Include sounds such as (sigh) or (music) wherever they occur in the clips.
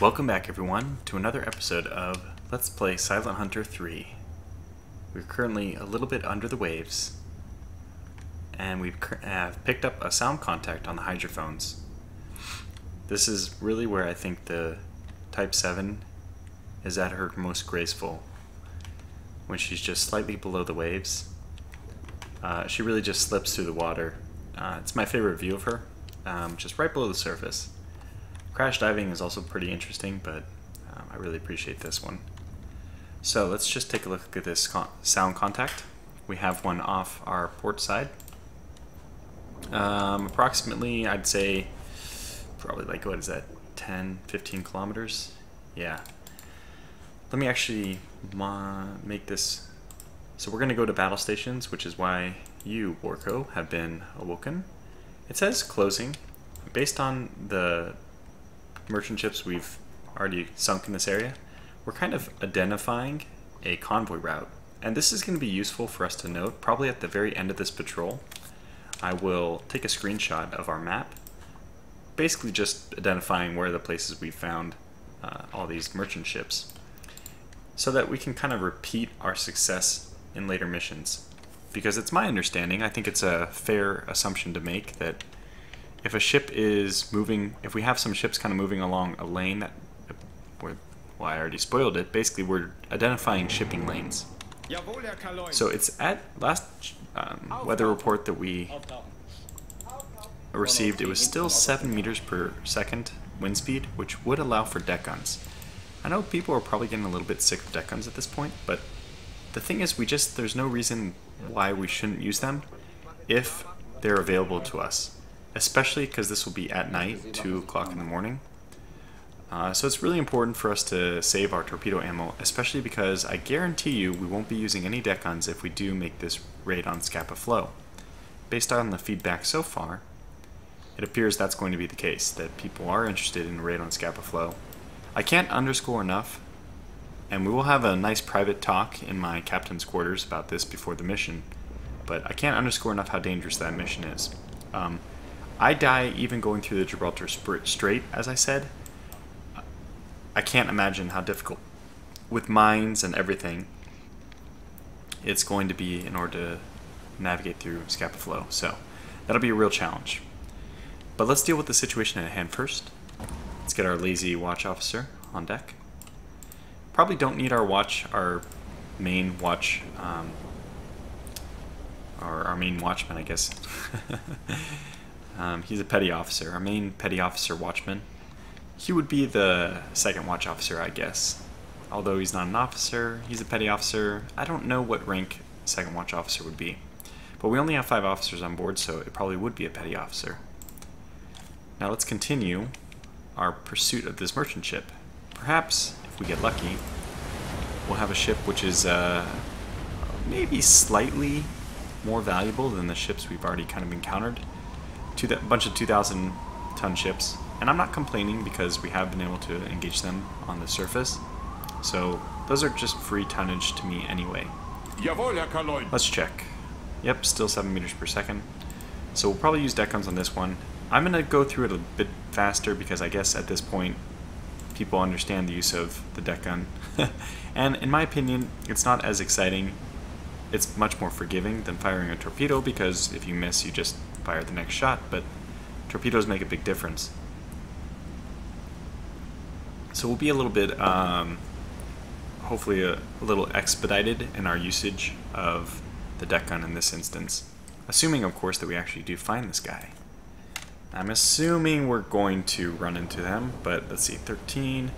Welcome back everyone to another episode of Let's Play Silent Hunter 3. We're currently a little bit under the waves, and we have picked up a sound contact on the hydrophones. This is really where I think the Type 7 is at her most graceful, when she's just slightly below the waves. Uh, she really just slips through the water. Uh, it's my favorite view of her, um, just right below the surface. Crash diving is also pretty interesting, but um, I really appreciate this one. So let's just take a look at this con sound contact. We have one off our port side. Um, approximately, I'd say, probably like, what is that, 10, 15 kilometers? Yeah. Let me actually make this... So we're going to go to battle stations, which is why you, Warco, have been awoken. It says closing. Based on the merchant ships we've already sunk in this area, we're kind of identifying a convoy route. And this is going to be useful for us to note, probably at the very end of this patrol. I will take a screenshot of our map, basically just identifying where the places we found uh, all these merchant ships, so that we can kind of repeat our success in later missions. Because it's my understanding, I think it's a fair assumption to make that if a ship is moving, if we have some ships kind of moving along a lane that, well, I already spoiled it, basically we're identifying shipping lanes. So it's at last um, weather report that we received, it was still 7 meters per second wind speed, which would allow for deck guns. I know people are probably getting a little bit sick of deck guns at this point, but the thing is we just, there's no reason why we shouldn't use them if they're available to us especially because this will be at night, 2 o'clock in the morning. Uh, so it's really important for us to save our torpedo ammo, especially because I guarantee you we won't be using any deck guns if we do make this raid on Scapa Flow. Based on the feedback so far, it appears that's going to be the case, that people are interested in a raid on Scapa Flow. I can't underscore enough, and we will have a nice private talk in my captain's quarters about this before the mission, but I can't underscore enough how dangerous that mission is. Um, I die even going through the Gibraltar Strait, as I said. I can't imagine how difficult, with mines and everything, it's going to be in order to navigate through Scapa Flow. So that'll be a real challenge. But let's deal with the situation at hand first. Let's get our lazy watch officer on deck. Probably don't need our watch, our main watch, um, or our main watchman, I guess. (laughs) Um, he's a petty officer, our main petty officer watchman. He would be the second watch officer, I guess. Although he's not an officer, he's a petty officer. I don't know what rank second watch officer would be. But we only have five officers on board, so it probably would be a petty officer. Now let's continue our pursuit of this merchant ship. Perhaps, if we get lucky, we'll have a ship which is uh, maybe slightly more valuable than the ships we've already kind of encountered two a bunch of 2,000 ton ships. And I'm not complaining because we have been able to engage them on the surface. So those are just free tonnage to me anyway. Let's check. Yep, still 7 meters per second. So we'll probably use deck guns on this one. I'm going to go through it a bit faster because I guess at this point people understand the use of the deck gun. (laughs) and in my opinion, it's not as exciting. It's much more forgiving than firing a torpedo because if you miss, you just fire the next shot, but torpedoes make a big difference. So we'll be a little bit, um, hopefully a, a little expedited in our usage of the deck gun in this instance. Assuming, of course, that we actually do find this guy. I'm assuming we're going to run into them, but let's see, 13.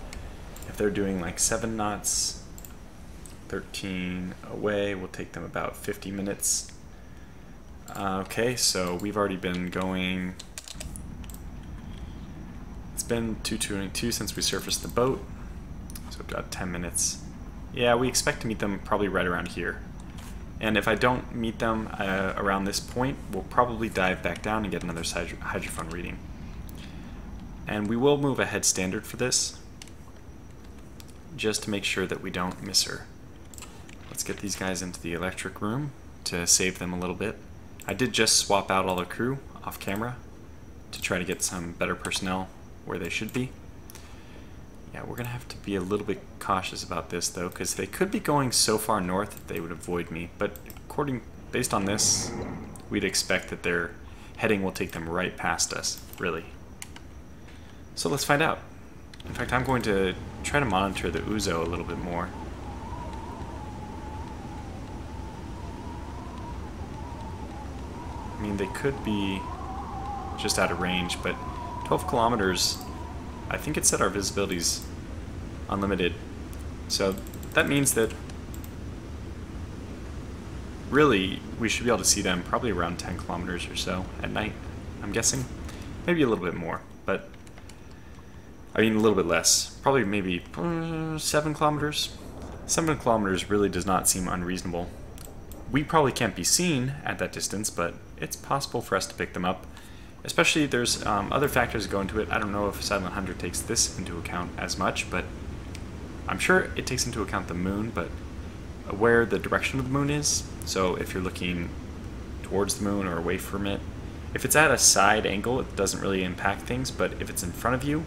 If they're doing like 7 knots, 13 away, we'll take them about 50 minutes. Uh, okay, so we've already been going... It's been 222 since we surfaced the boat, so we've got 10 minutes. Yeah, we expect to meet them probably right around here. And if I don't meet them uh, around this point, we'll probably dive back down and get another hydrophone reading. And we will move ahead standard for this, just to make sure that we don't miss her. Let's get these guys into the electric room to save them a little bit. I did just swap out all the crew off camera to try to get some better personnel where they should be. Yeah, we're going to have to be a little bit cautious about this, though, because they could be going so far north that they would avoid me. But according, based on this, we'd expect that their heading will take them right past us, really. So let's find out. In fact, I'm going to try to monitor the UZO a little bit more. Mean, they could be just out of range, but 12 kilometers, I think it said our visibility's unlimited. So that means that really we should be able to see them probably around 10 kilometers or so at night, I'm guessing. Maybe a little bit more, but I mean a little bit less. Probably maybe uh, 7 kilometers. 7 kilometers really does not seem unreasonable. We probably can't be seen at that distance, but it's possible for us to pick them up. Especially there's um, other factors that go into it. I don't know if Silent Hunter takes this into account as much, but I'm sure it takes into account the moon, but where the direction of the moon is. So if you're looking towards the moon or away from it, if it's at a side angle, it doesn't really impact things, but if it's in front of you,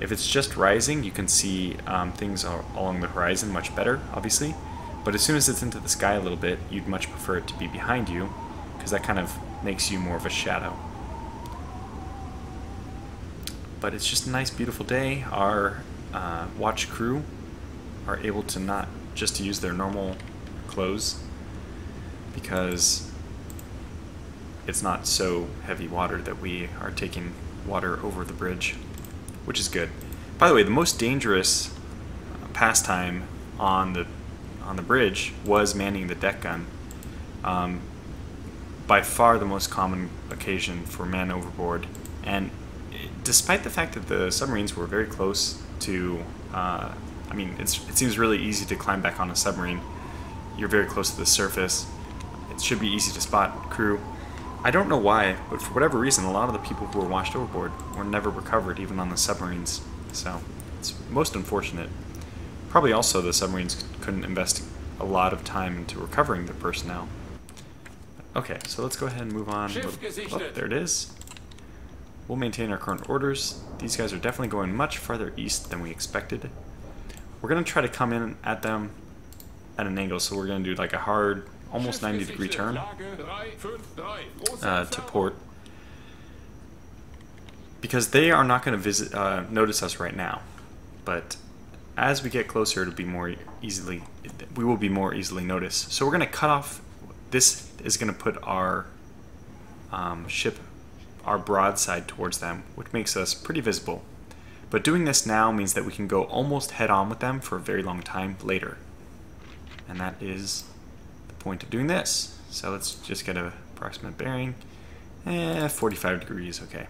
if it's just rising, you can see um, things along the horizon much better, obviously. But as soon as it's into the sky a little bit, you'd much prefer it to be behind you, because that kind of makes you more of a shadow. But it's just a nice, beautiful day. Our uh, watch crew are able to not just to use their normal clothes because it's not so heavy water that we are taking water over the bridge, which is good. By the way, the most dangerous pastime on the on the bridge was manning the deck gun. Um, by far the most common occasion for man overboard, and despite the fact that the submarines were very close to uh, I mean, it seems really easy to climb back on a submarine. You're very close to the surface. It should be easy to spot crew. I don't know why, but for whatever reason, a lot of the people who were washed overboard were never recovered, even on the submarines. So it's most unfortunate. Probably also the submarines couldn't invest a lot of time into recovering the personnel. Okay, so let's go ahead and move on. Oh, there it is. We'll maintain our current orders. These guys are definitely going much farther east than we expected. We're going to try to come in at them at an angle, so we're going to do like a hard, almost 90 degree turn uh, to port. Because they are not going to visit, uh, notice us right now. But as we get closer, it'll be more easily, we will be more easily noticed. So we're going to cut off, this is going to put our um, ship, our broadside towards them, which makes us pretty visible. But doing this now means that we can go almost head on with them for a very long time later. And that is the point of doing this. So let's just get an approximate bearing. Eh, 45 degrees, okay.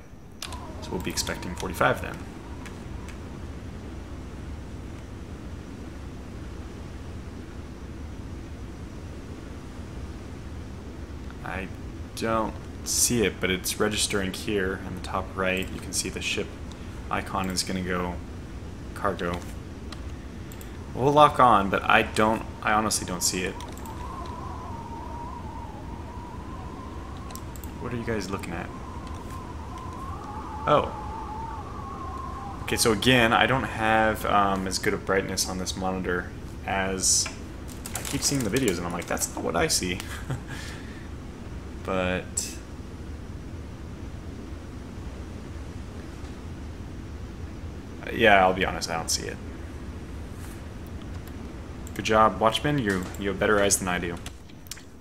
So we'll be expecting 45 then. I don't see it, but it's registering here in the top right. You can see the ship icon is going to go cargo. We'll lock on, but I don't, I honestly don't see it. What are you guys looking at? Oh. Okay, so again, I don't have um, as good of brightness on this monitor as I keep seeing the videos and I'm like, that's not what I see. (laughs) but yeah, I'll be honest, I don't see it. Good job, Watchman. You you have better eyes than I do.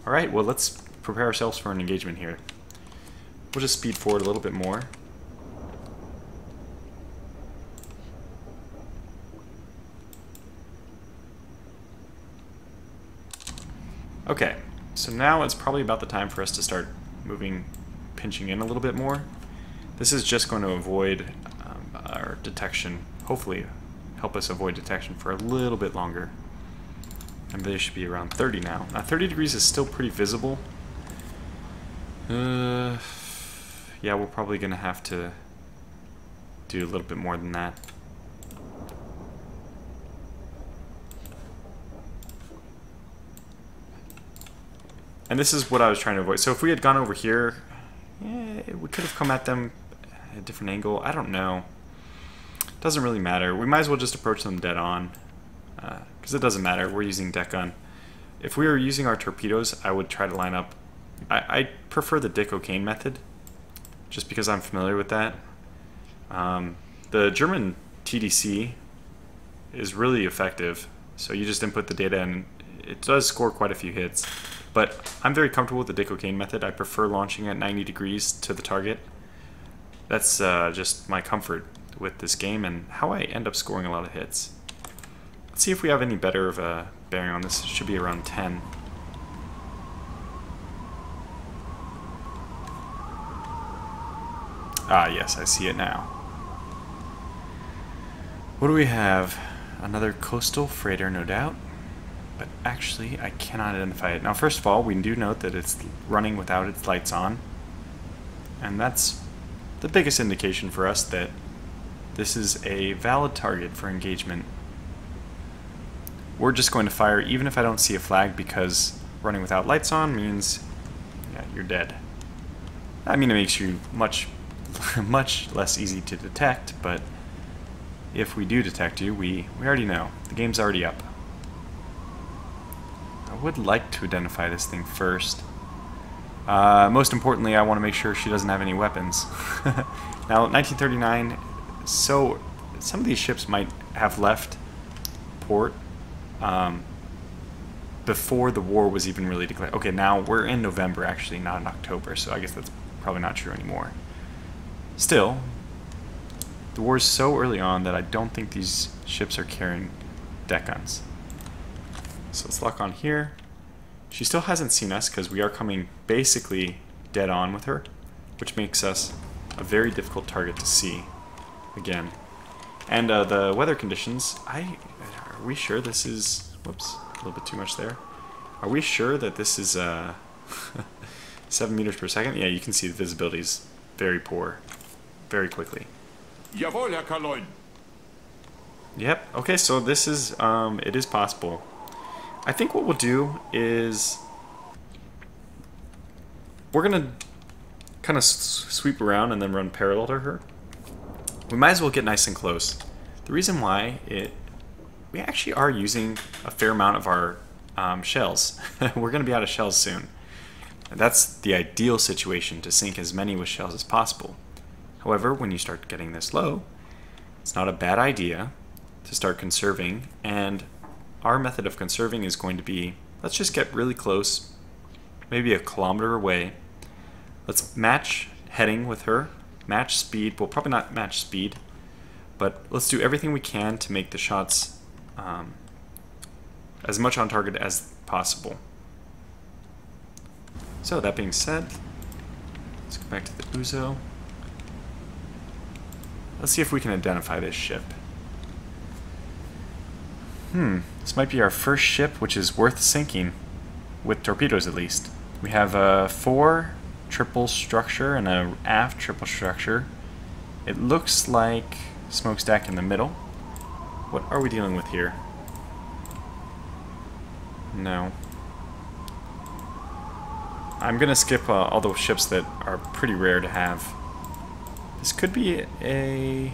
All right, well let's prepare ourselves for an engagement here. We'll just speed forward a little bit more. Okay, so now it's probably about the time for us to start moving, pinching in a little bit more. This is just going to avoid our detection, hopefully help us avoid detection for a little bit longer. And they should be around 30 now. Now 30 degrees is still pretty visible. Uh, yeah, we're probably going to have to do a little bit more than that. And this is what I was trying to avoid. So if we had gone over here, yeah, we could have come at them at a different angle. I don't know. doesn't really matter. We might as well just approach them dead on, because uh, it doesn't matter. We're using deck gun. If we were using our torpedoes, I would try to line up. I, I prefer the Dick O'Kane method, just because I'm familiar with that. Um, the German TDC is really effective. So you just input the data and it does score quite a few hits. But I'm very comfortable with the Dick method. I prefer launching at 90 degrees to the target. That's uh, just my comfort with this game and how I end up scoring a lot of hits. Let's see if we have any better of a bearing on this. It should be around 10. Ah, yes, I see it now. What do we have? Another coastal freighter, no doubt. But actually, I cannot identify it. Now, first of all, we do note that it's running without its lights on. And that's the biggest indication for us that this is a valid target for engagement. We're just going to fire even if I don't see a flag because running without lights on means yeah, you're dead. I mean, it makes you much, (laughs) much less easy to detect, but if we do detect you, we, we already know. The game's already up. I would like to identify this thing first. Uh, most importantly, I want to make sure she doesn't have any weapons. (laughs) now, 1939, so some of these ships might have left port um, before the war was even really declared. Okay, now we're in November, actually, not in October, so I guess that's probably not true anymore. Still, the war is so early on that I don't think these ships are carrying deck guns. So let's lock on here. She still hasn't seen us because we are coming basically dead on with her, which makes us a very difficult target to see again. And uh, the weather conditions, I are we sure this is, whoops, a little bit too much there. Are we sure that this is uh, (laughs) 7 meters per second? Yeah, you can see the visibility is very poor, very quickly. Jawohl, Herr Kaleun. Yep. Okay, so this is um it is possible. I think what we'll do is we're going to kind of sweep around and then run parallel to her. We might as well get nice and close. The reason why it we actually are using a fair amount of our um, shells. (laughs) we're going to be out of shells soon. That's the ideal situation to sink as many with shells as possible. However, when you start getting this low, it's not a bad idea to start conserving. And our method of conserving is going to be, let's just get really close, maybe a kilometer away. Let's match heading with her, match speed. Well, probably not match speed, but let's do everything we can to make the shots um, as much on target as possible. So that being said, let's go back to the UZO. Let's see if we can identify this ship. Hmm, this might be our first ship which is worth sinking, with torpedoes at least. We have a fore triple structure and a aft triple structure. It looks like smokestack in the middle. What are we dealing with here? No. I'm gonna skip uh, all the ships that are pretty rare to have. This could be a...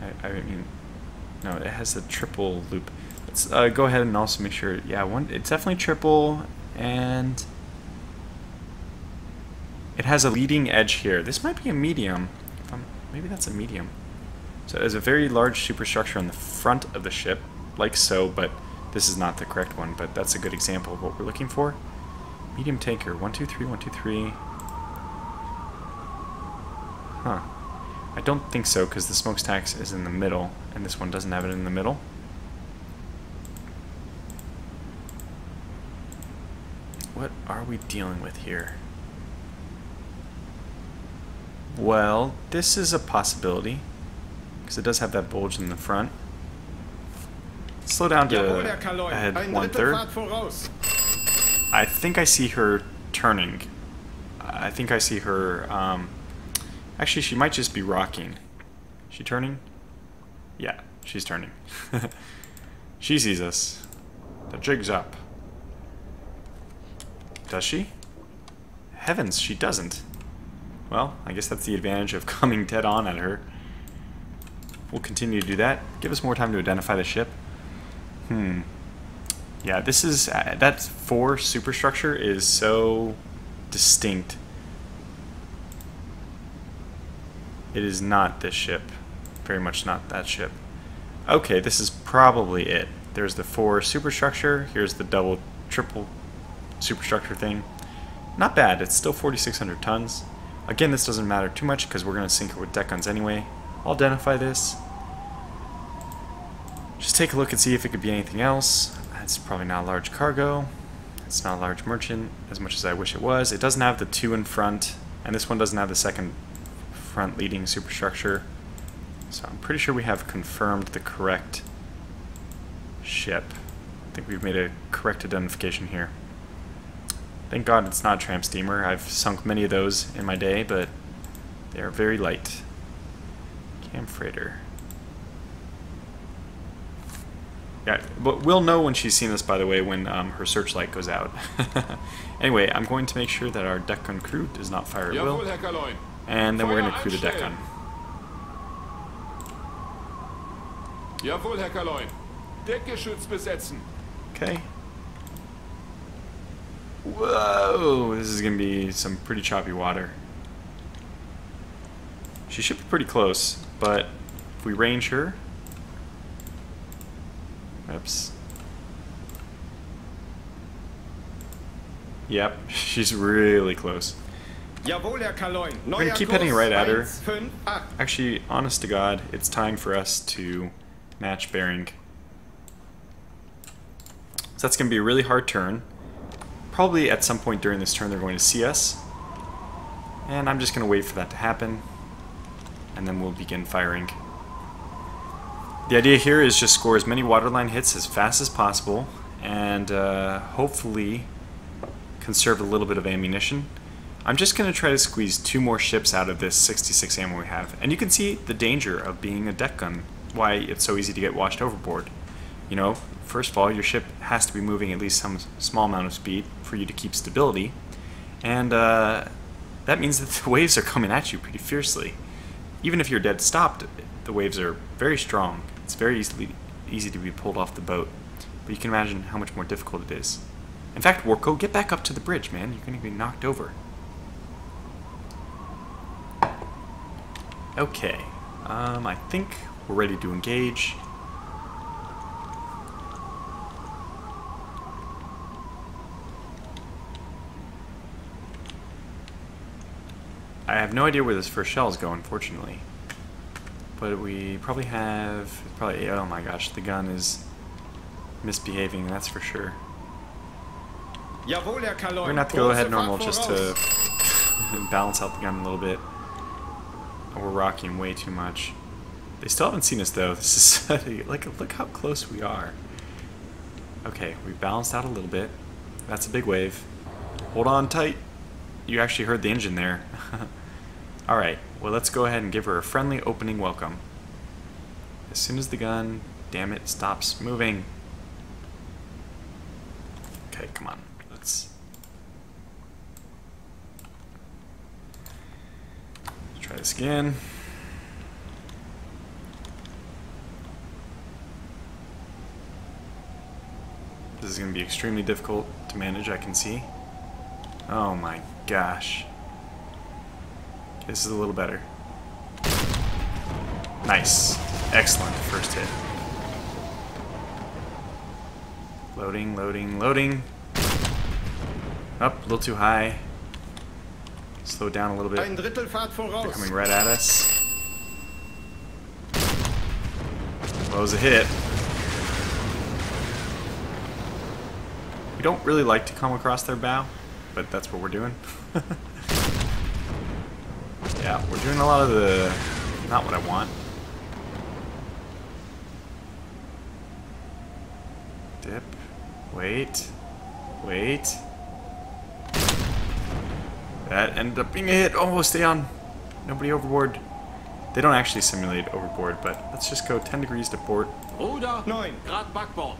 I, I mean, no, it has a triple loop. Let's uh, go ahead and also make sure, yeah, one. it's definitely triple, and it has a leading edge here. This might be a medium. Um, maybe that's a medium. So there's a very large superstructure on the front of the ship, like so, but this is not the correct one, but that's a good example of what we're looking for. Medium tanker, one, two, three, one, two, three. Huh. I don't think so, because the smokestack is in the middle, and this one doesn't have it in the middle. What are we dealing with here? Well, this is a possibility, because it does have that bulge in the front. Slow down to ahead one third. I think I see her turning. I think I see her um, Actually, she might just be rocking. She turning? Yeah, she's turning. (laughs) she sees us. The jig's up. Does she? Heavens, she doesn't. Well, I guess that's the advantage of (laughs) coming dead on at her. We'll continue to do that. Give us more time to identify the ship. Hmm. Yeah, this is... Uh, that 4 superstructure is so distinct. It is not this ship. Very much not that ship. Okay, this is probably it. There's the 4 superstructure. Here's the double, triple superstructure thing. Not bad. It's still 4,600 tons. Again, this doesn't matter too much because we're going to sink it with deck guns anyway. I'll identify this. Just take a look and see if it could be anything else. It's probably not a large cargo. It's not a large merchant, as much as I wish it was. It doesn't have the two in front, and this one doesn't have the second front leading superstructure. So I'm pretty sure we have confirmed the correct ship. I think we've made a correct identification here. Thank God it's not a tramp steamer. I've sunk many of those in my day, but they are very light. Cam freighter. Yeah, but we'll know when she's seen this, by the way, when um, her searchlight goes out. (laughs) anyway, I'm going to make sure that our deck gun crew does not fire at will. And then we're going to crew the deck gun. Jawohl, Herr Kaleun. Deckgeschütz besetzen. Okay. Whoa, this is going to be some pretty choppy water. She should be pretty close, but if we range her, Oops. Yep, (laughs) she's really close. We're gonna keep heading right at her. Actually, honest to God, it's time for us to match bearing. So that's gonna be a really hard turn. Probably at some point during this turn they're going to see us. And I'm just gonna wait for that to happen. And then we'll begin firing. The idea here is just score as many waterline hits as fast as possible and uh, hopefully conserve a little bit of ammunition. I'm just going to try to squeeze two more ships out of this 66 ammo we have. And you can see the danger of being a deck gun, why it's so easy to get washed overboard. You know, first of all, your ship has to be moving at least some small amount of speed for you to keep stability. And uh, that means that (laughs) the waves are coming at you pretty fiercely. Even if you're dead stopped, the waves are very strong it's very easily easy to be pulled off the boat, but you can imagine how much more difficult it is. In fact, Warco, get back up to the bridge, man. You're going to be knocked over. Okay. Um, I think we're ready to engage. I have no idea where this first shell is going, fortunately. But we probably have, probably, oh my gosh, the gun is misbehaving, that's for sure. We're gonna have to go ahead normal just to (laughs) balance out the gun a little bit. We're rocking way too much. They still haven't seen us though. (laughs) This is like look how close we are. Okay, we balanced out a little bit. That's a big wave. Hold on tight. You actually heard the engine there. (laughs) Alright, well let's go ahead and give her a friendly opening welcome. As soon as the gun, damn it, stops moving. Okay, come on. Let's again. This is going to be extremely difficult to manage, I can see. Oh my gosh. This is a little better. Nice. Excellent first hit. Loading, loading, loading. Up, a little too high. Slow down a little bit. They're coming right at us. Well, was a hit. We don't really like to come across their bow, but that's what we're doing. (laughs) Yeah, we're doing a lot of the... not what I want. Dip. Wait. Wait. That ended up being a hit. Oh, stay on. Nobody overboard. They don't actually simulate overboard, but let's just go 10 degrees to port. Ruder 9 Grad Backbord.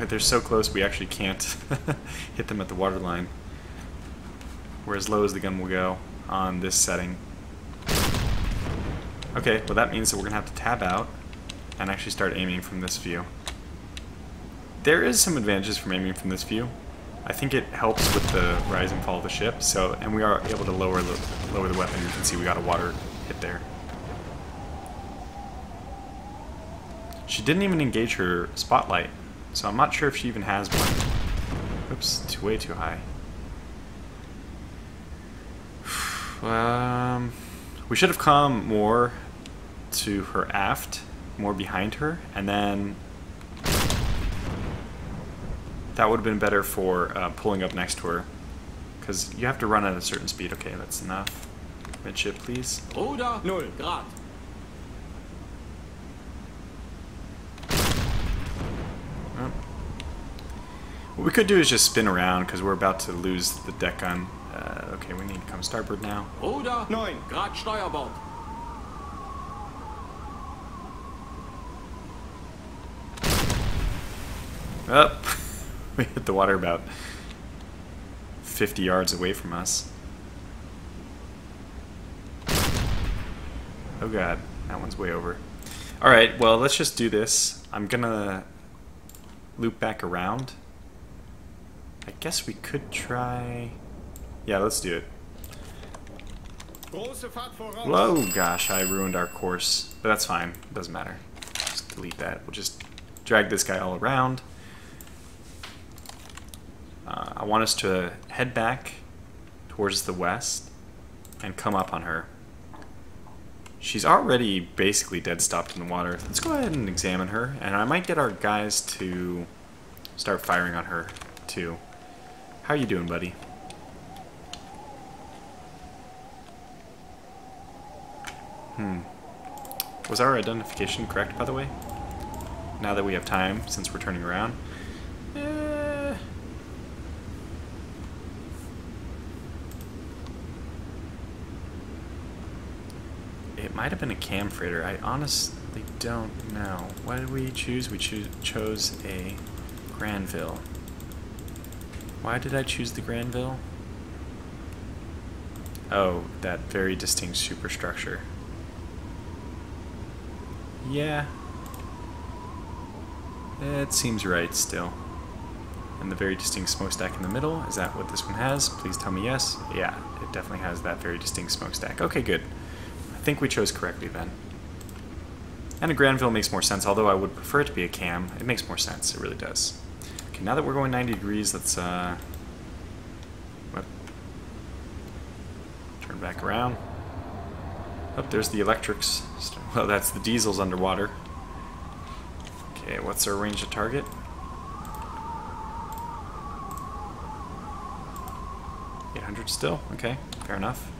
(laughs) They're so close we actually can't (laughs) hit them at the waterline where as low as the gun will go on this setting. Okay, well that means that we're going to have to tab out and actually start aiming from this view. There is some advantages from aiming from this view. I think it helps with the rise and fall of the ship, so and we are able to lower the, lower the weapon. You can see we got a water hit there. She didn't even engage her spotlight, so I'm not sure if she even has one. Oops, too, way too high. (sighs) Um, we should have come more to her aft, more behind her, and then that would have been better for uh, pulling up next to her. Because you have to run at a certain speed. Okay, that's enough. Midship, please. Ruder, null Grad. Oh. What we could do is just spin around because we're about to lose the deck gun. Uh, okay, we need to come starboard now. Ruder, 9 Grad Steuerbord. Up. (laughs) (laughs) we hit the water about 50 yards away from us. Oh god, that one's way over. Alright, well, let's just do this. I'm gonna loop back around. I guess we could try... Yeah, let's do it. Whoa, gosh, I ruined our course. But that's fine. It doesn't matter. Just delete that. We'll just drag this guy all around. I want us to head back towards the west and come up on her. She's already basically dead stopped in the water. Let's go ahead and examine her, and I might get our guys to start firing on her too. How are you doing, buddy? Hmm. Was our identification correct, by the way? Now that we have time, since we're turning around. Might have been a cam freighter. I honestly don't know. What did we choose? We cho chose a Granville. Why did I choose the Granville? Oh, that very distinct superstructure. Yeah. It seems right still. And the very distinct smokestack in the middle, is that what this one has? Please tell me yes. Yeah, it definitely has that very distinct smokestack. Okay, good. I think we chose correctly then. And a Granville makes more sense, although I would prefer it to be a cam. It makes more sense, it really does. Okay, now that we're going 90 degrees, let's uh, what? turn back around. Oh, there's the electrics. (laughs) Well, that's the diesels underwater. Okay, what's our range of target? Eight hundred still. Okay, fair enough.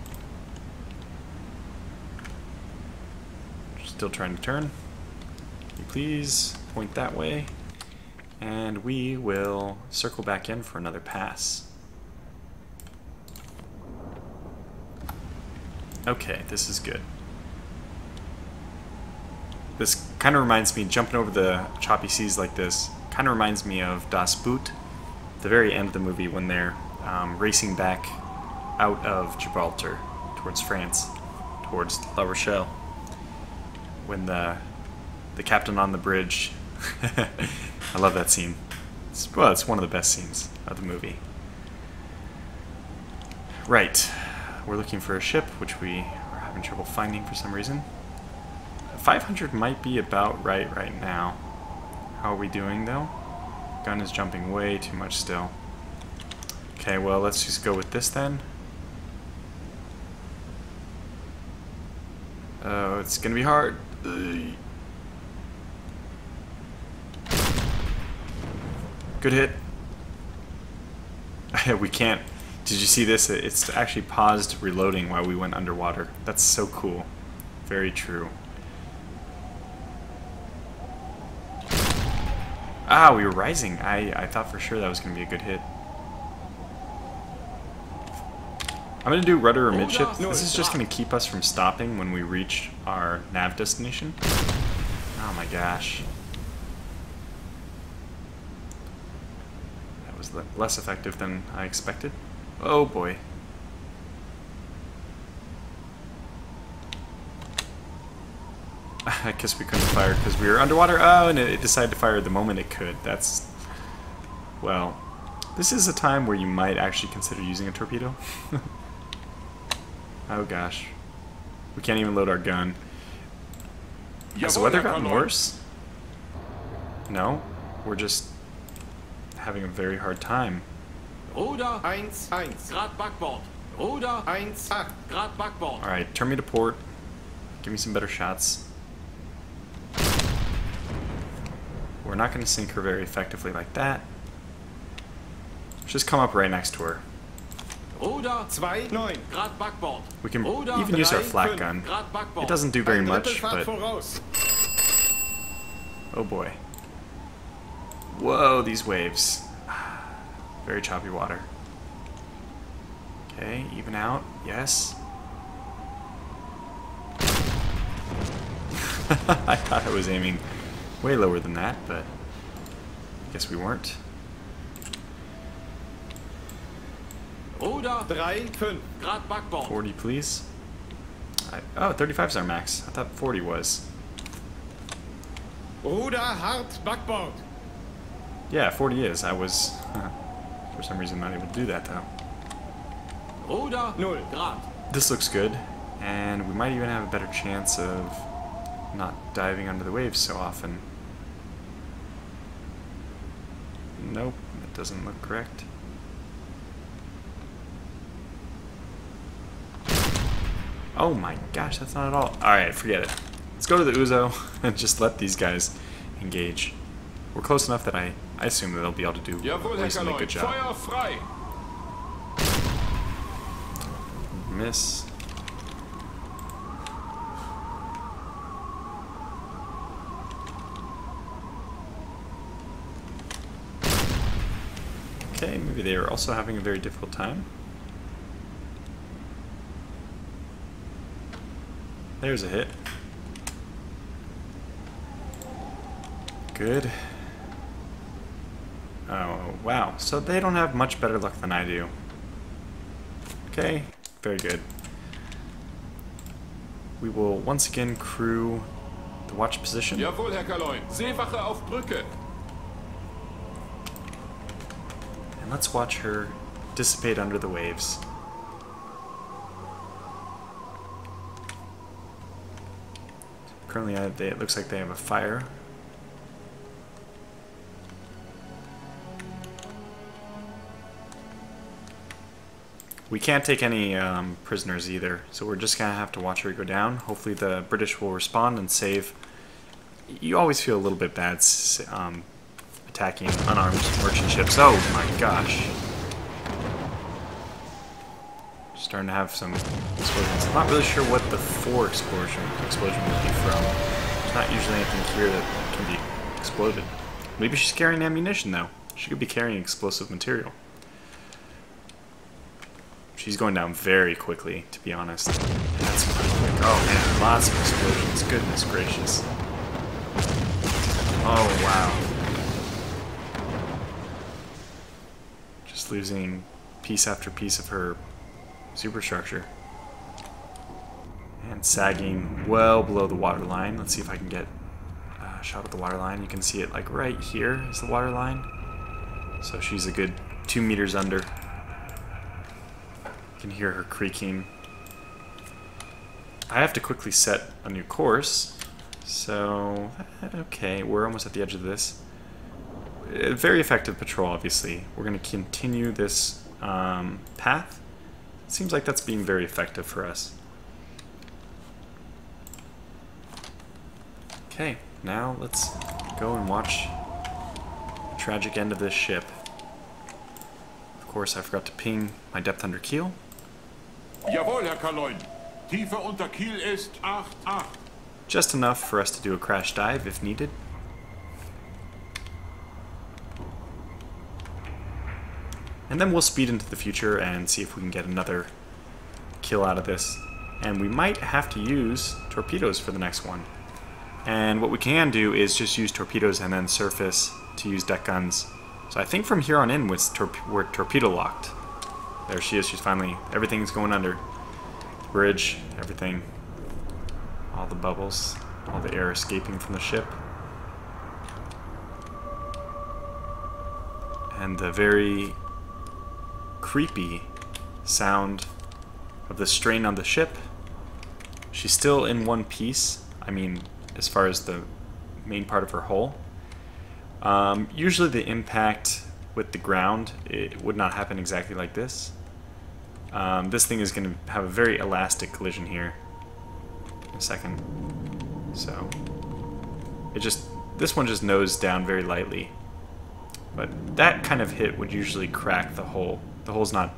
Still trying to turn. You please point that way? And we will circle back in for another pass. Okay, this is good. This kind of reminds me, jumping over the choppy seas like this, kind of reminds me of Das Boot, the very end of the movie when they're um, racing back out of Gibraltar towards France, towards La Rochelle. When the the captain on the bridge, (laughs) I love that scene. It's, well, it's one of the best scenes of the movie. Right, we're looking for a ship, which we are having trouble finding for some reason. 500 might be about right right now. How are we doing though? Gun is jumping way too much still. Okay, well let's just go with this then. Oh, it's gonna be hard. Good hit. (laughs) we can't. Did you see this? It's actually paused reloading while we went underwater. That's so cool. Very true. Ah, we were rising. I, I thought for sure that was going to be a good hit. I'm going to do rudder or midship. This is just going to keep us from stopping when we reach our nav destination. Oh my gosh. That was less effective than I expected. Oh boy. (laughs) I guess we couldn't fire because we were underwater. Oh, and it, it decided to fire the moment it could. That's... Well, this is a time where you might actually consider using a torpedo. (laughs) oh gosh. We can't even load our gun. Has the oh, weather gotten worse? No. We're just having a very hard time. Ruder, 1-1. Grad Backbord. Ruder, 1-8. Grad Backbord. Alright, turn me to port. Give me some better shots. We're not going to sink her very effectively like that. Just come up right next to her. Ruder, 2-9. Grad Backbord. We can Ruder, even use our flak gun. Grad It doesn't do very much, but voraus. oh boy. Whoa, these waves. Very choppy water. Okay, even out. Yes. (laughs) I thought I was aiming way lower than that, but I guess we weren't. Ruder, 3-5. Grad Backbord. 40, please. I, oh, 35 is our max. I thought 40 was. Ruder hart Backbord. Yeah, 40 is. I was, (laughs) for some reason, not able to do that, though. Ruder, Null. Grad. This looks good, and we might even have a better chance of not diving under the waves so often. Nope, that doesn't look correct. Oh my gosh, that's not at all. Alright, forget it. Let's go to the UZO (laughs) and just let these guys engage. We're close enough that I, I assume that they'll be able to do Jawohl, a reasonably good job. Miss. Okay, maybe they are also having a very difficult time. There's a hit. Good. Oh, wow. So they don't have much better luck than I do. Okay, very good. We will once again crew the watch position. Jawohl, Herr Kaleun. Seewache auf Brücke. And let's watch her dissipate under the waves. Currently, uh, they, it looks like they have a fire. We can't take any um, prisoners either, so we're just gonna have to watch her go down. Hopefully, the British will respond and save. You always feel a little bit bad um, attacking unarmed merchant ships. Oh my gosh. Starting to have some explosions. I'm not really sure what the four explosion explosion would be from. There's not usually anything here that can be exploded. Maybe she's carrying ammunition though. She could be carrying explosive material. She's going down very quickly, to be honest. That's pretty quick. Oh man, lots of explosions. Goodness gracious. Oh wow. Just losing piece after piece of her superstructure. And sagging well below the water line. Let's see if I can get a shot at the water line. You can see it like right here is the water line. So she's a good two meters under. You can hear her creaking. I have to quickly set a new course. So, okay, we're almost at the edge of this. Uh, Very effective patrol, obviously. We're going to continue this um, path. Seems like that's being very effective for us. Okay, now let's go and watch the tragic end of this ship. Of course, I forgot to ping my depth under keel. Jawohl, Herr Kaleun. Tiefe unter Kiel ist 8-8. Just enough for us to do a crash dive if needed. And then we'll speed into the future and see if we can get another kill out of this. And we might have to use torpedoes for the next one. And what we can do is just use torpedoes and then surface to use deck guns. So I think from here on in torp- we're torpedo locked. There she is. She's finally everything's going under. Bridge, everything, all the bubbles. all the air escaping from the ship. And the very creepy sound of the strain on the ship. She's still in one piece. I mean, as far as the main part of her hull. Um, usually the impact with the ground, it would not happen exactly like this. Um, this thing is going to have a very elastic collision here. In a second. So, it just, this one just nosed down very lightly. But that kind of hit would usually crack the hull. The hull's not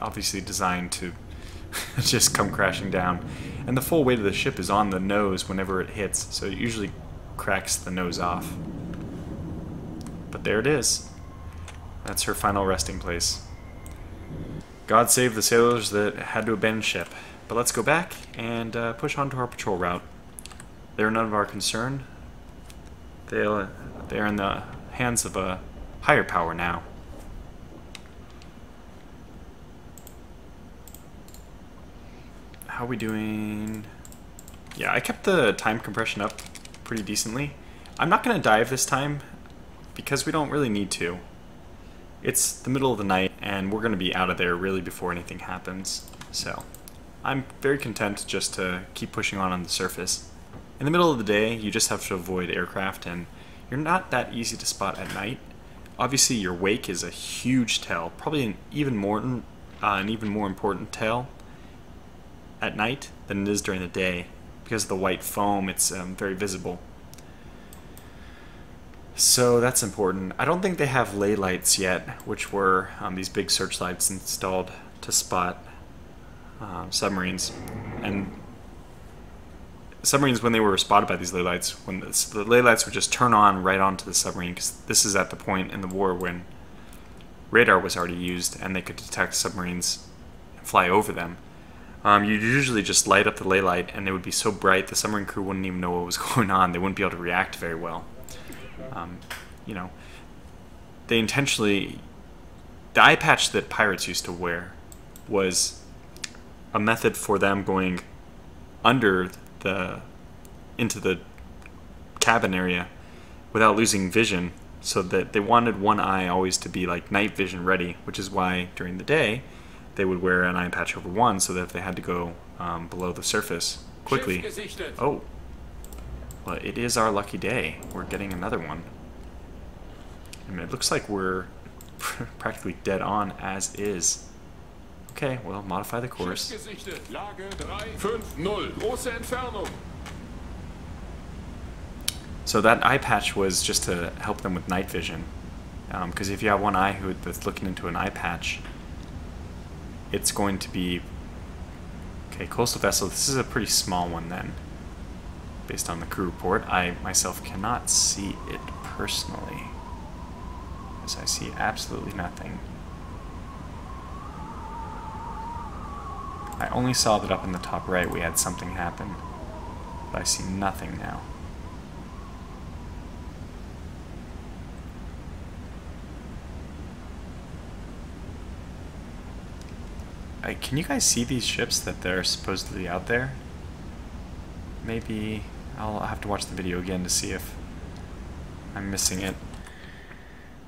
obviously designed to (laughs) just come crashing down. And the full weight of the ship is on the nose whenever it hits, so it usually cracks the nose off. But there it is. That's her final resting place. God save the sailors that had to abandon ship. But let's go back and uh, push on to our patrol route. They're none of our concern. They'll, they're in the hands of a higher power now. How are we doing? Yeah, I kept the time compression up pretty decently. I'm not going to dive this time because we don't really need to. It's the middle of the night and we're going to be out of there really before anything happens. So I'm very content just to keep pushing on on the surface. In the middle of the day, you just have to avoid aircraft and you're not that easy to spot at night. Obviously, your wake is a huge tell, probably an even more uh, an even more important tell at night than it is during the day. Because of the white foam, it's um, very visible. So that's important. I don't think they have Leigh lights yet, which were um, these big searchlights installed to spot um, submarines. And submarines, when they were spotted by these Leigh lights, when the, the Leigh lights would just turn on right onto the submarine, because this is at the point in the war when radar was already used and they could detect submarines and fly over them. Um, you'd usually just light up the Leigh light and it would be so bright the submarine crew wouldn't even know what was (laughs) going on. They wouldn't be able to react very well. Um, you know, they intentionally. The eye patch that pirates used to wear was a method for them going under the into the cabin area without losing vision so that they wanted one eye always to be like night vision ready which is why during the day they would wear an eye patch over one so that if they had to go um, below the surface quickly. Oh. Well it is our lucky day. We're getting another one. I mean, it looks like we're (laughs) practically dead on as is. Okay well modify the course. Lage 3-5-0. Große Entfernung. So that eye patch was just to help them with night vision. Because um, if you have one eye who that's looking into an eye patch, it's going to be okay. Coastal vessel. This is a pretty small one then, based on the crew report. I myself cannot see it personally, as I see absolutely nothing. I only saw that up in the top right we had something happen, but I see nothing now. I, can you guys see these ships that they're supposedly out there? Maybe I'll have to watch the video again to see if I'm missing it.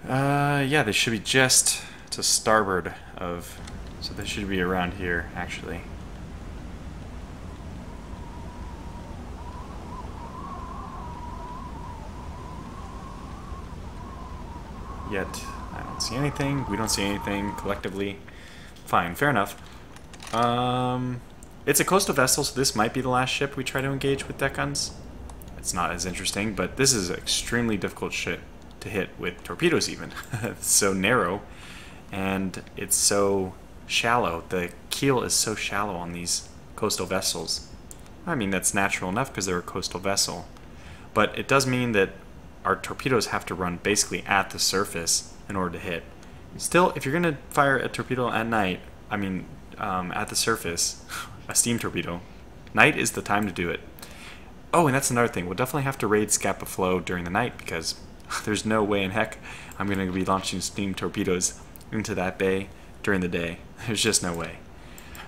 Uh, yeah, they should be just to starboard of, so they should be around here, actually. Yet, I don't see anything, we don't see anything collectively. Fine, fair enough. Um, it's a coastal vessel, so this might be the last ship we try to engage with deck guns. It's not as interesting, but this is extremely difficult shit to hit with torpedoes even. (laughs) it's so narrow, and it's so shallow. The keel is so shallow on these coastal vessels. I mean, that's natural enough because they're a coastal vessel. But it does mean that our torpedoes have to run basically at the surface in order to hit. Still, if you're going to fire a torpedo at night, I mean, um, at the surface, (laughs) a steam torpedo, night is the time to do it. Oh, and that's another thing. We'll definitely have to raid Scapa Flow during the night because (laughs) there's no way in heck I'm going to be launching steam torpedoes into that bay during the day. (laughs) There's just no way.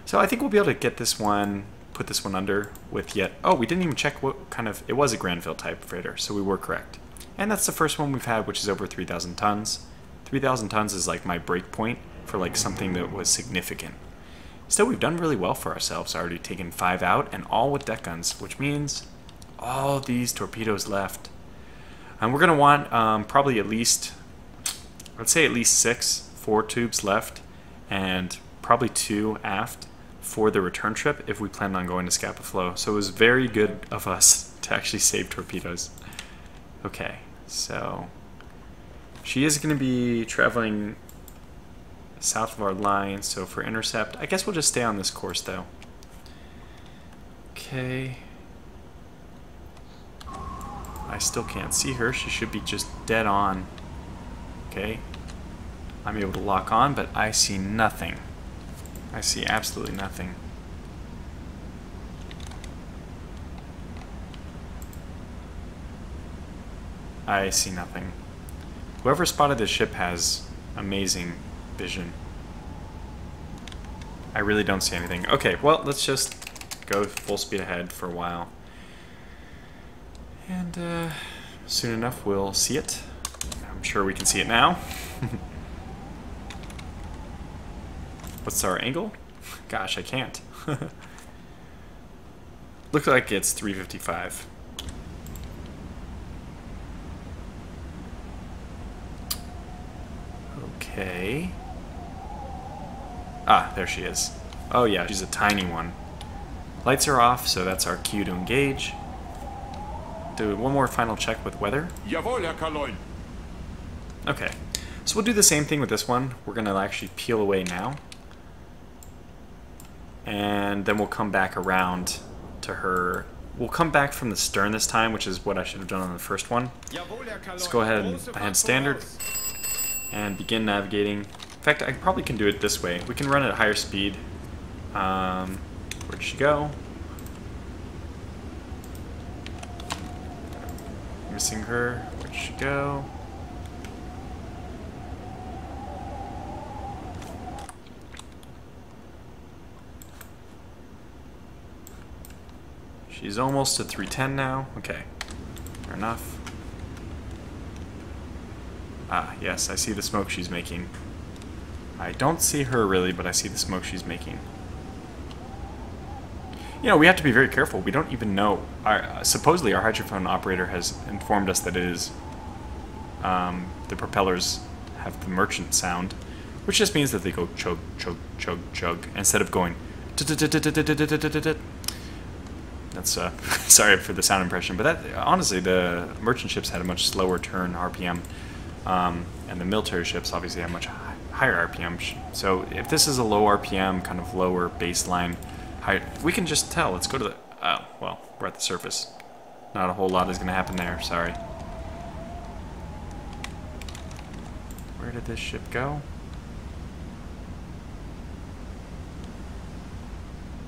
So I think we'll be able to get this one put this one under with yet. Oh, we didn't even check what kind of. It was a Granville type freighter, so we were correct. And that's the first one we've had, which is over 3,000 tons. 3,000 tons is like my break point for like something that was significant. Still, we've done really well for ourselves. Already taken five out, and all with deck guns, which means all these torpedoes left. And we're gonna want um, probably at least, let's say at least six, four tubes left, and probably two aft for the return trip if we plan on going to Scapa Flow. So it was very good of us (laughs) to actually save torpedoes. Okay, so she is going to be traveling south of our line, so for intercept, I guess we'll just stay on this course though. Okay. I still can't see her. She should be just dead on. Okay. I'm able to lock on, but I see nothing. I see absolutely nothing. I see nothing. Whoever spotted this ship has amazing vision. I really don't see anything. Okay, well, let's just go full speed ahead for a while. And uh, soon enough we'll see it. I'm sure we can see it now. (laughs) What's our angle? Gosh, I can't. (laughs) Looks like it's 355. Okay. Ah, there she is. Oh yeah, she's a tiny one. Lights are off, so that's our cue to engage. Do one more final check with weather. Jawohl, Herr Kaleun. Okay. So we'll do the same thing with this one. We're going to actually peel away now. And then we'll come back around to her. We'll come back from the stern this time, which is what I should have done on the first one. Let's go ahead and ahead standard and begin navigating. In fact, I probably can do it this way. We can run at a higher speed. Um, where'd she go? Missing her. Where'd she go? She's almost at 310 now. Okay. Fair enough. Ah, yes, I see the smoke she's making. I don't see her really, but I see the smoke she's making. You know, we have to be very careful. We don't even know. Our, uh, supposedly, our hydrophone operator has informed us that it is um, the propellers have the merchant sound, which just means that they go chug, chug, chug, chug, instead of going. That's uh, sorry for the sound impression, but that honestly, the merchant ships had a much slower turn RPM, um, and the military ships obviously have much higher RPM. So if this is a low RPM, kind of lower baseline height, we can just tell. Let's go to the. Oh well, we're at the surface. Not a whole lot is going to happen there. Sorry. Where did this ship go?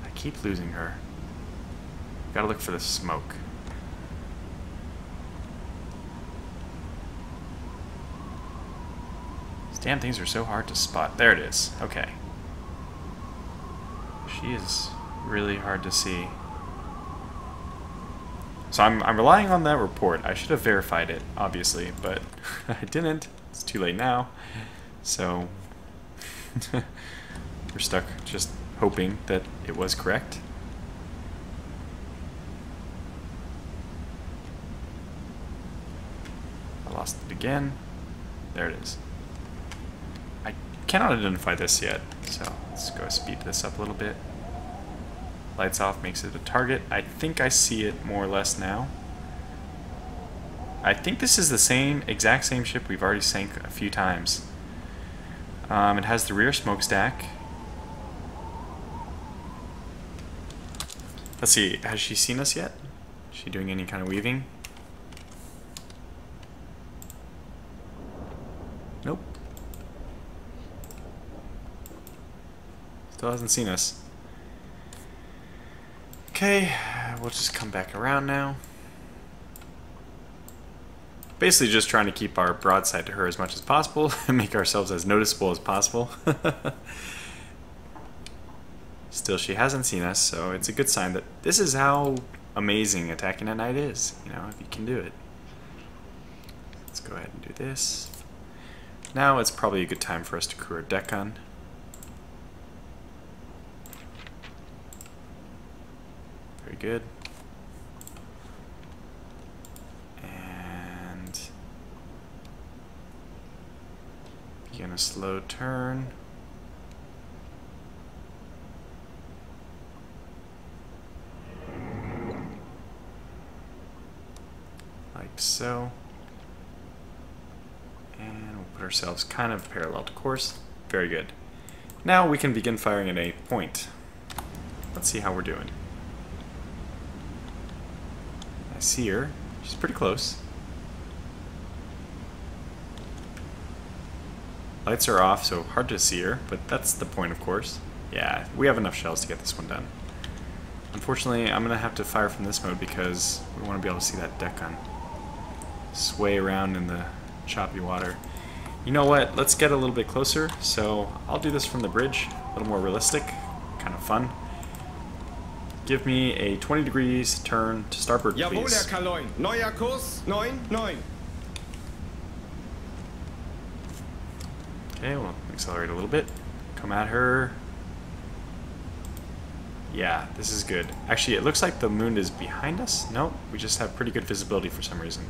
I keep losing her. Gotta look for the smoke. These damn things are so hard to spot. There it is. Okay. She is really hard to see. So I'm, I'm relying on that report. I should have verified it, obviously, but (laughs) I didn't. It's too late now. So (laughs) we're stuck just hoping that it was correct. I lost it again. There it is. Cannot identify this yet, so let's go speed this up a little bit. Lights off makes it a target. I think I see it more or less now. I think this is the same, exact same ship we've already sank a few times. Um, it has the rear smokestack. Let's see, has she seen us yet? Is she doing any kind of weaving? Nope. Still hasn't seen us. Okay, we'll just come back around now. Basically just trying to keep our broadside to her as much as possible (laughs) and make ourselves as noticeable as possible. (laughs) Still, she hasn't seen us, so it's a good sign that this is how amazing attacking at night is. You know, if you can do it. Let's go ahead and do this. Now it's probably a good time for us to crew our deck Very good. And begin a slow turn. Like so. And we'll put ourselves kind of parallel to course. Very good. Now we can begin firing at a point. Let's see how we're doing. I see her. She's pretty close. Lights are off, so hard to see her, but that's the point, of course. Yeah, we have enough shells to get this one done. Unfortunately, I'm going to have to fire from this mode because we want to be able to see that deck gun sway around in the choppy water. You know what? Let's get a little bit closer. So I'll do this from the bridge, a little more realistic, kind of fun. Give me a 20 degrees turn to starboard, Jawohl, Herr please. Kaleun. Neuer Kurs, 9, 9. Okay, we'll accelerate a little bit. Come at her. Yeah, this is good. Actually, it looks like the moon is behind us. Nope, we just have pretty good visibility for some reason.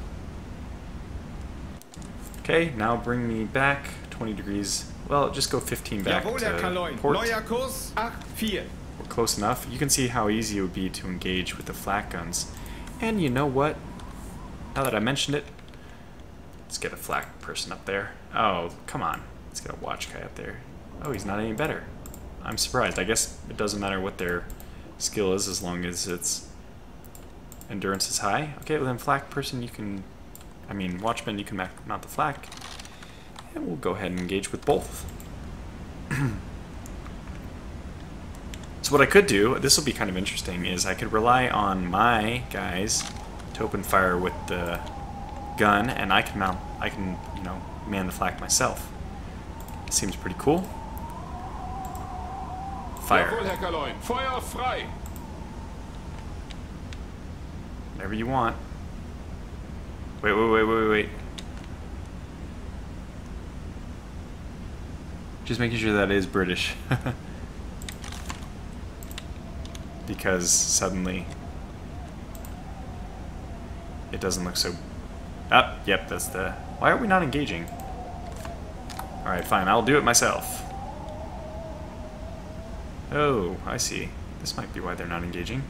Okay, now bring me back 20 degrees. Well, just go 15 back Jawohl, Herr to Kaleun. port. Neuer Kurs, 8, 4. We're close enough. You can see how easy it would be to engage with the flak guns. And you know what? Now that I mentioned it, let's get a flak person up there. Oh, come on. Let's get a watch guy up there. Oh, he's not any better. I'm surprised. I guess it doesn't matter what their skill is as long as its endurance is high. Okay, well then flak person you can, I mean watchman you can mount the flak. And we'll go ahead and engage with both. (clears throat) So what I could do, this will be kind of interesting, is I could rely on my guys to open fire with the gun, and I can mount, I can, you know, man the flak myself. Seems pretty cool. Fire. Jawohl, Herr Kaleun. Feuer frei. Whatever you want. Wait, wait, wait, wait, wait. Just making sure that is British. (laughs) because suddenly it doesn't look so... Ah, yep, that's the... Why are we not engaging? Alright, fine, I'll do it myself. Oh, I see. This might be why they're not engaging.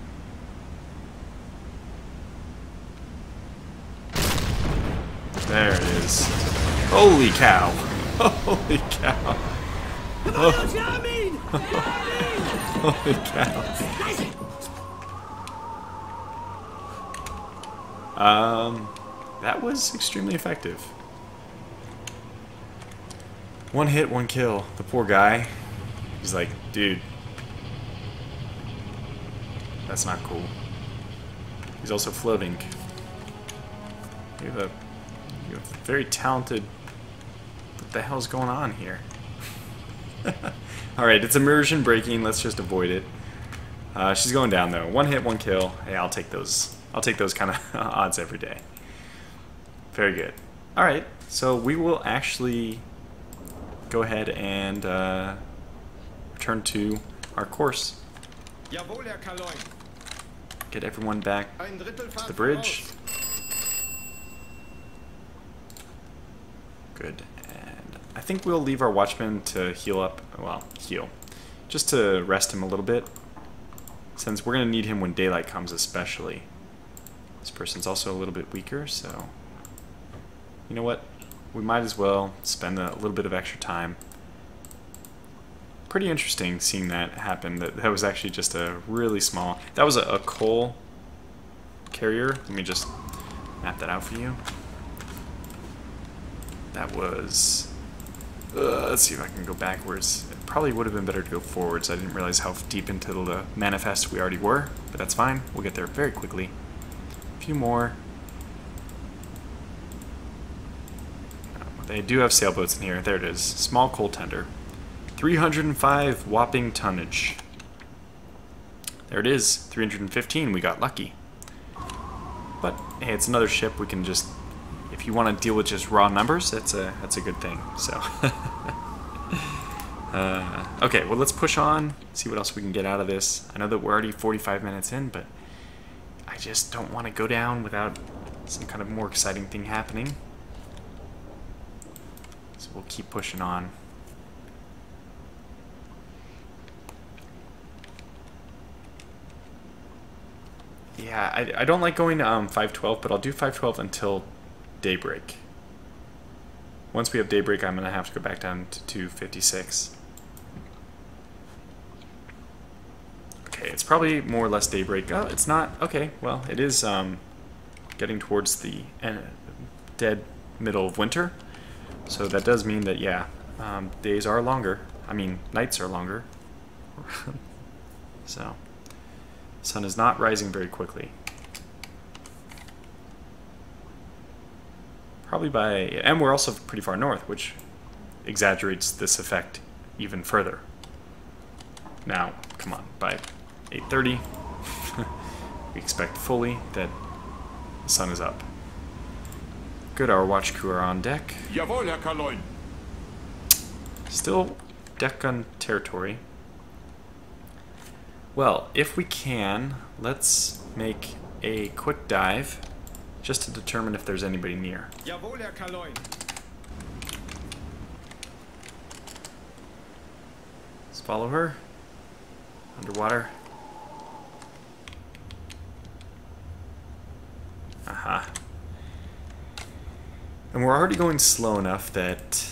There it is. Holy cow! (laughs) Holy cow! (laughs) Holy (laughs) cow! Um, that was extremely effective. One hit, one kill. The poor guy. He's like, dude, that's not cool. He's also floating. You have a, you have a very talented. What the hell's going on here? (laughs) Alright, it's immersion breaking. Let's just avoid it. Uh, she's going down though. One hit, one kill. Hey, I'll take those. I'll take those kind of (laughs) odds every day. Very good. Alright, so we will actually go ahead and uh, return to our course. Jawohl, Herr Kaleun. Get everyone back to the bridge. Good. Think we'll leave our watchman to heal up. Well, heal. Just to rest him a little bit. Since we're going to need him when daylight comes, especially. This person's also a little bit weaker, so. You know what? We might as well spend a little bit of extra time. Pretty interesting seeing that happen. That, that was actually just a really small. That was a, a coal carrier. Let me just map that out for you. That was. Uh, let's see if I can go backwards. It probably would have been better to go forwards. I didn't realize how deep into the manifest we already were, but that's fine. We'll get there very quickly. A few more. They do have sailboats in here. There it is. Small coal tender. 305 whopping tonnage. There it is, 315. We got lucky. But hey, it's another ship. We can just, if you want to deal with just raw numbers, that's a that's a good thing. So, (laughs) uh, okay, well let's push on. See what else we can get out of this. I know that we're already 45 minutes in, but I just don't want to go down without some kind of more exciting thing happening. So we'll keep pushing on. Yeah, I, I don't like going um, 512, but I'll do 512 until daybreak. Once we have daybreak, I'm going to have to go back down to 256. Okay, it's probably more or less daybreak. Oh, it's not. Okay, well, it is um, getting towards the end, dead middle of winter. So that does mean that, yeah, um, days are longer. I mean, nights are longer. (laughs) so, sun is not rising very quickly. Probably by, and we're also pretty far north, which exaggerates this effect even further. Now, come on, by 8.30, (laughs) we expect fully that the sun is up. Good, our watch crew are on deck. Jawohl, Herr Kaleun. Still deck gun territory. Well, if we can, let's make a quick dive just to determine if there's anybody near. Let's follow her. Underwater. Aha. And we're already going slow enough that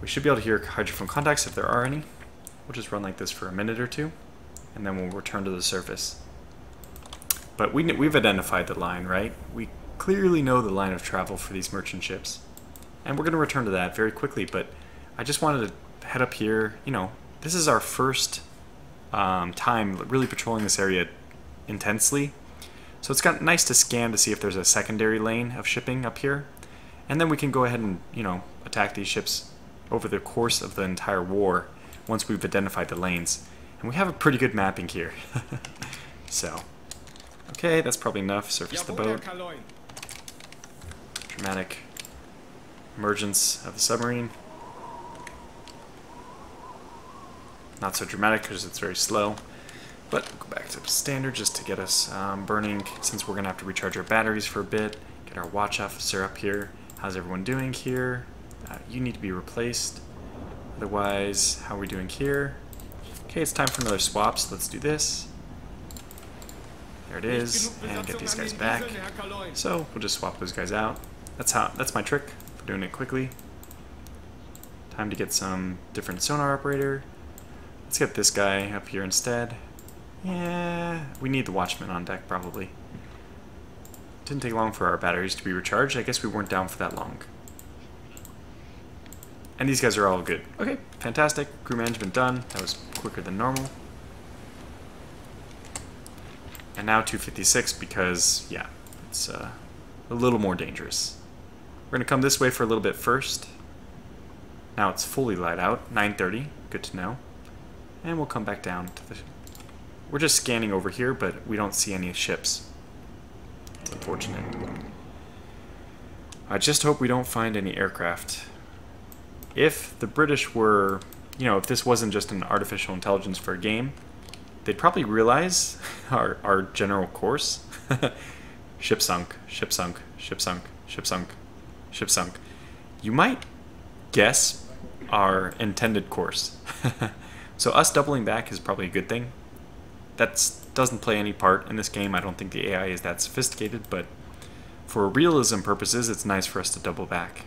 we should be able to hear hydrophone contacts if there are any. We'll just run like this for a minute or two, and then we'll return to the surface. But we, we've identified the line, right? We clearly know the line of travel for these merchant ships. And we're going to return to that very quickly, but I just wanted to head up here. You know, this is our first um, time really patrolling this area intensely. So it's got nice to scan to see if there's a secondary lane of shipping up here. And then we can go ahead and, you know, attack these ships over the course of the entire war once we've identified the lanes. And we have a pretty good mapping here. (laughs) so, okay, that's probably enough. Surface the boat. Dramatic emergence of the submarine. Not so dramatic because it's very slow. But go back to standard just to get us um, burning since we're going to have to recharge our batteries for a bit. Get our watch officer up here. How's everyone doing here? Uh, you need to be replaced. Otherwise, how are we doing here? Okay, it's time for another swap, so let's do this. There it is, and get these guys back. So we'll just swap those guys out. That's how. That's my trick for doing it quickly. Time to get some different sonar operator. Let's get this guy up here instead. Yeah, we need the watchman on deck probably. Didn't take long for our batteries to be recharged. I guess we weren't down for that long. And these guys are all good. Okay, fantastic. Crew management done. That was quicker than normal. And now 256 because, yeah, it's uh, a little more dangerous. We're going to come this way for a little bit first. Now it's fully light out, 9.30, good to know. And we'll come back down to the... We're just scanning over here, but we don't see any ships. It's unfortunate. I just hope we don't find any aircraft. If the British were, you know, if this wasn't just an artificial intelligence for a game, they'd probably realize (laughs) our, our general course. (laughs) ship sunk, ship sunk, ship sunk, ship sunk, ship sunk. You might guess our intended course. (laughs) so us doubling back is probably a good thing. That doesn't play any part in this game. I don't think the AI is that sophisticated, but for realism purposes, it's nice for us to double back.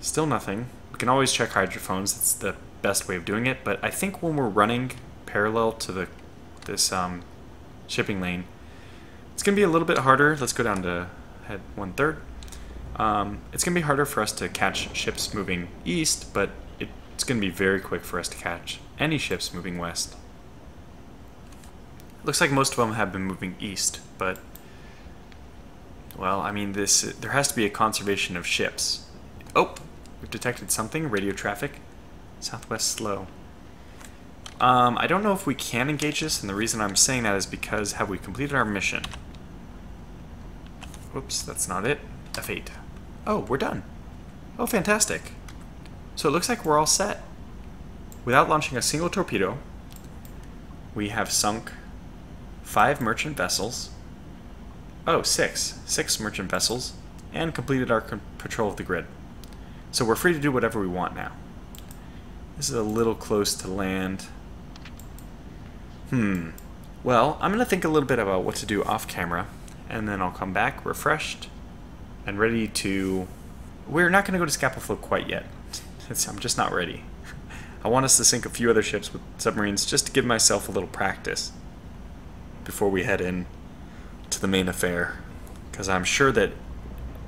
Still nothing. We can always check hydrophones. It's the best way of doing it. But I think when we're running parallel to the this um, shipping lane, it's going to be a little bit harder. Let's go down to head one third. Um, it's going to be harder for us to catch ships moving east, but it, it's going to be very quick for us to catch any ships moving west. Looks like most of them have been moving east, but well, I mean, this there has to be a conservation of ships. Oh, we've detected something. Radio traffic. Southwest slow. Um, I don't know if we can engage this, and the reason I'm saying that is because have we completed our mission? Whoops, that's not it. F8. Oh, we're done. Oh, fantastic. So it looks like we're all set. Without launching a single torpedo, we have sunk five merchant vessels. Oh, six. Six merchant vessels. And completed our patrol of the grid. So we're free to do whatever we want now. This is a little close to land. Hmm. Well, I'm going to think a little bit about what to do off camera, and then I'll come back refreshed and ready to... We're not going to go to Scapa Flow quite yet. I'm just not ready. (laughs) I want us to sink a few other ships with submarines just to give myself a little practice before we head in to the main affair. Because I'm sure that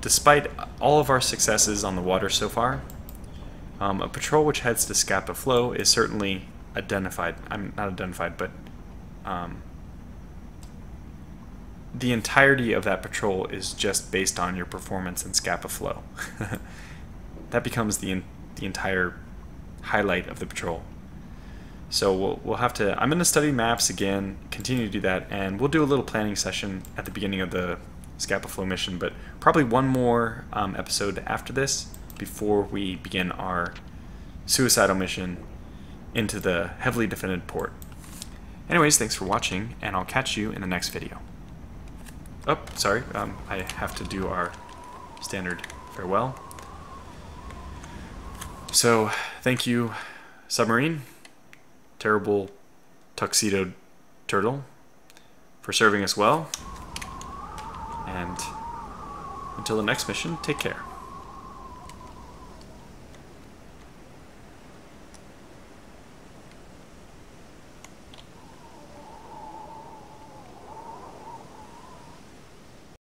despite all of our successes on the water so far, um, a patrol which heads to Scapa Flow is certainly identified. I'm not identified, but um, the entirety of that patrol is just based on your performance in Scapa Flow. (laughs) that becomes the the entire highlight of the patrol. So we'll, we'll have to, I'm going to study maps again, continue to do that, and we'll do a little planning session at the beginning of the Scapa Flow mission, but probably one more um, episode after this before we begin our suicidal mission into the heavily defended port. Anyways, thanks for watching, and I'll catch you in the next video. Oh, sorry, um, I have to do our standard farewell. So, thank you, Submarine, Terrible Tuxedo Turtle, for serving us well. And until the next mission, take care.